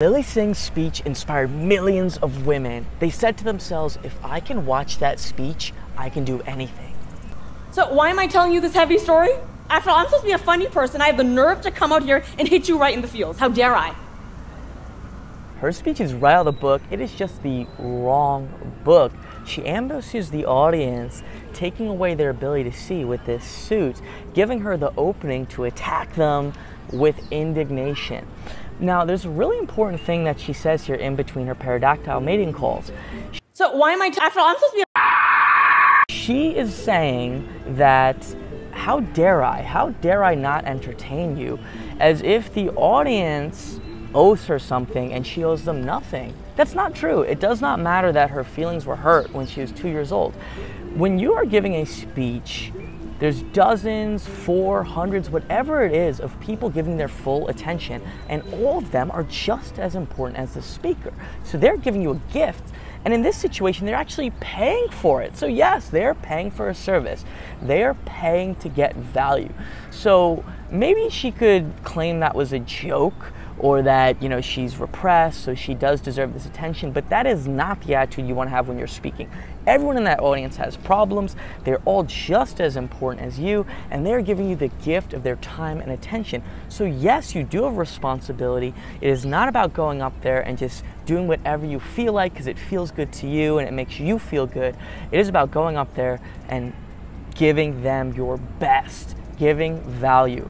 Lilly Singh's speech inspired millions of women. They said to themselves, if I can watch that speech, I can do anything. So why am I telling you this heavy story? After all, I'm supposed to be a funny person. I have the nerve to come out here and hit you right in the feels. How dare I? Her speech is right out of the book. It is just the wrong book. She ambushes the audience, taking away their ability to see with this suit, giving her the opening to attack them with indignation. Now, there's a really important thing that she says here in between her pterodactyl mating calls. So why am I, t- after all, I'm supposed to be She is saying that, how dare I, how dare I not entertain you, as if the audience owes her something and she owes them nothing. That's not true. It does not matter that her feelings were hurt when she was two years old. When you are giving a speech, there's dozens, four, hundreds, whatever it is, of people giving their full attention, and all of them are just as important as the speaker. So they're giving you a gift, and in this situation, they're actually paying for it. So, yes, they're paying for a service, they're paying to get value. So, maybe she could claim that was a joke or that you know she's repressed so she does deserve this attention but that is not the attitude you want to have when you're speaking. Everyone in that audience has problems. They're all just as important as you and they're giving you the gift of their time and attention. So yes you do have responsibility. It is not about going up there and just doing whatever you feel like because it feels good to you and it makes you feel good. It is about going up there and giving them your best giving value